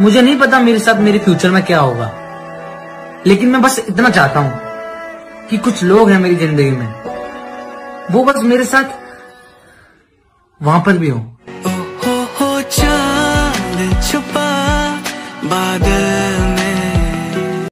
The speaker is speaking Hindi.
मुझे नहीं पता मेरे साथ मेरे फ्यूचर में क्या होगा। लेकिन मैं बस इतना चाहता हूँ कि कुछ लोग हैं मेरी ज़िंदगी में। वो बस मेरे साथ वहाँ पर भी हो। हो छुपा बादल